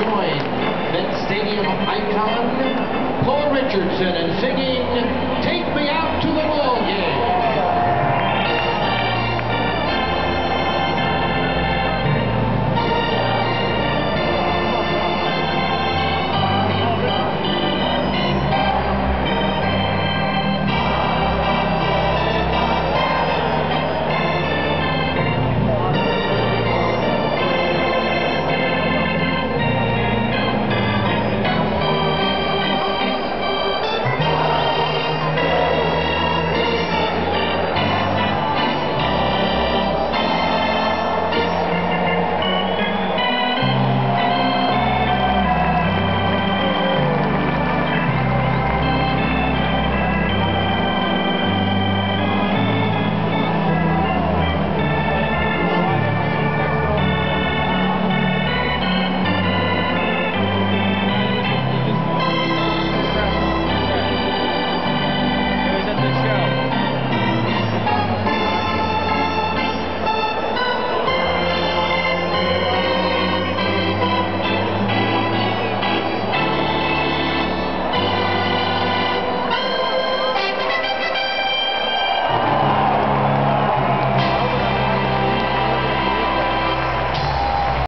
Join Met Stadium icon Paul Richardson and singing